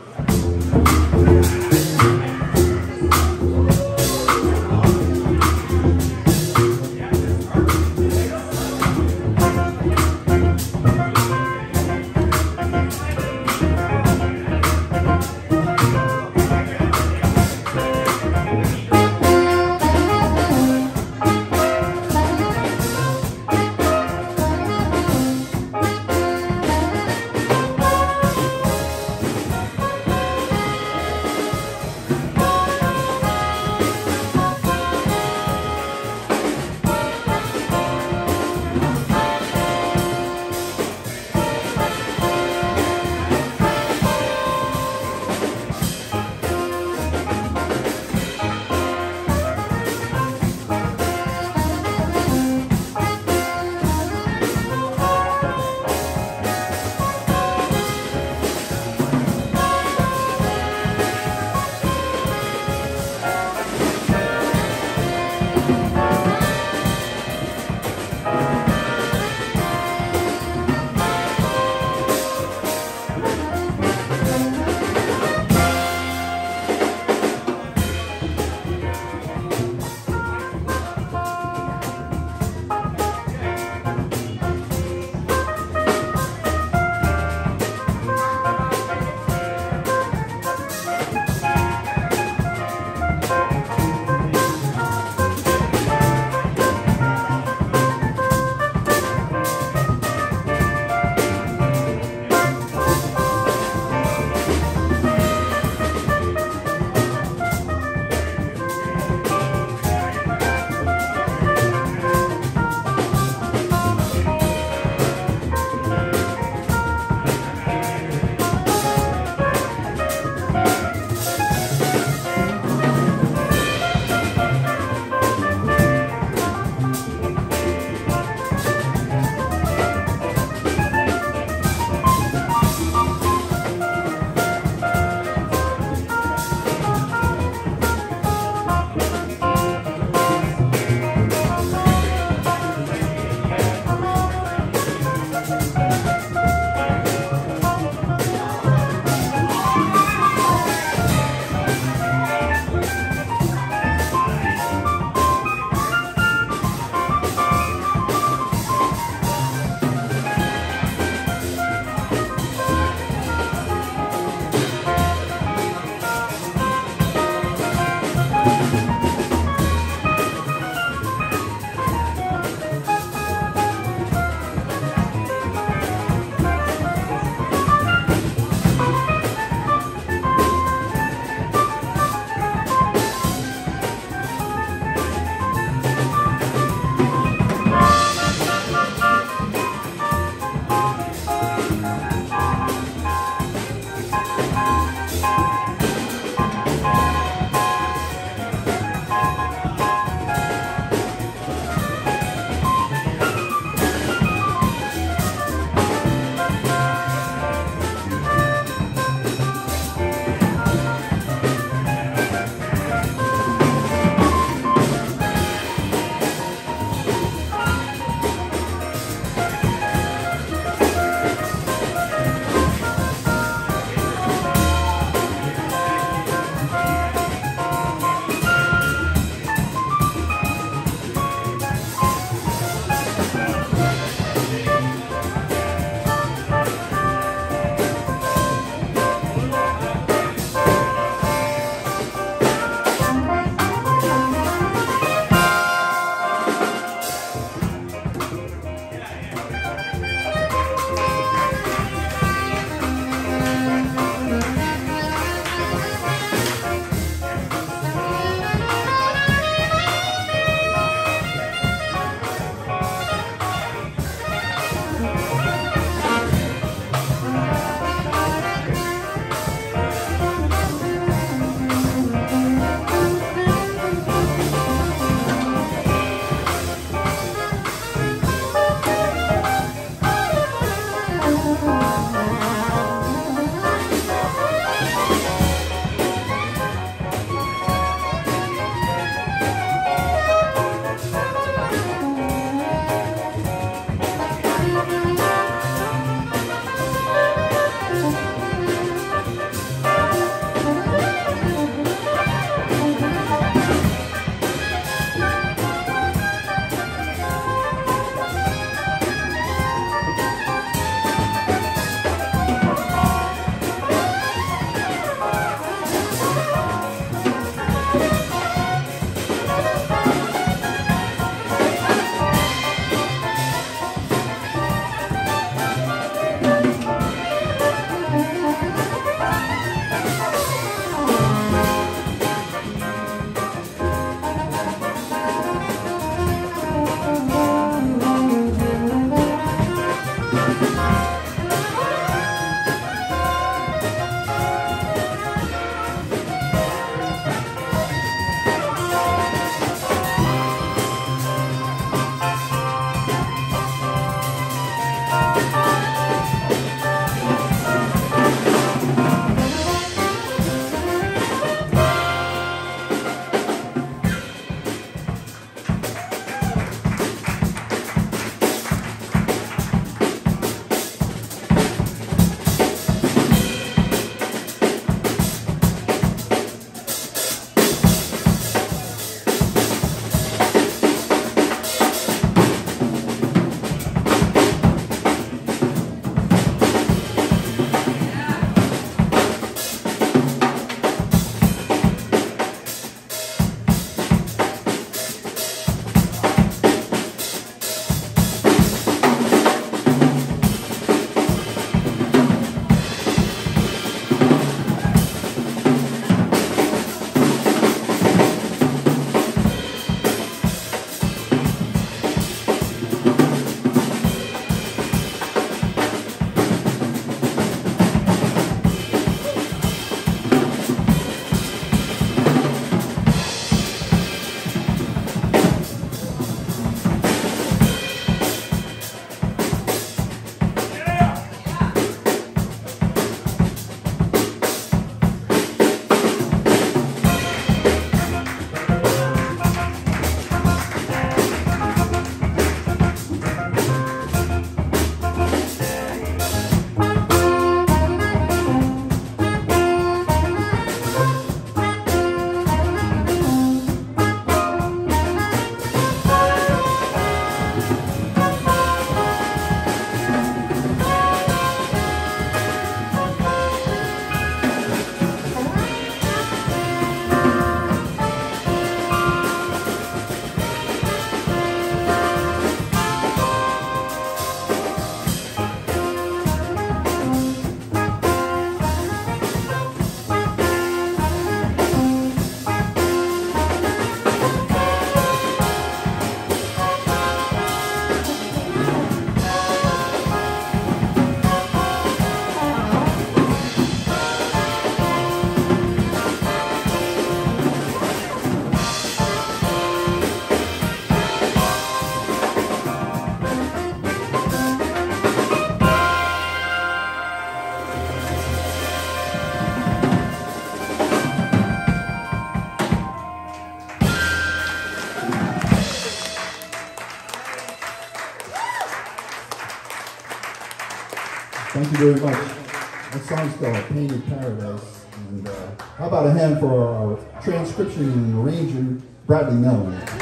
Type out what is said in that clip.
Thank Thank you very much. That song's called Painted Paradise. And uh, how about a hand for our transcription and arranger, Bradley Mellen?